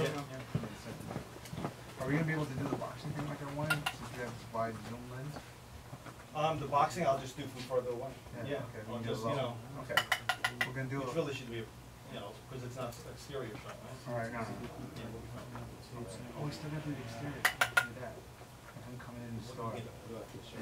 Yeah. Are we gonna be able to do the boxing thing like I wanted, since we have this wide zoom lens? Um, the boxing I'll just do from further away. Yeah, okay, we I'll can do just, you know, Okay, we're gonna do which it. really should be, you know, because it's not exterior shot, right? All right, no, no. Yeah. Oh, we still have to do the exterior, do that. I'm coming in and start. Yeah.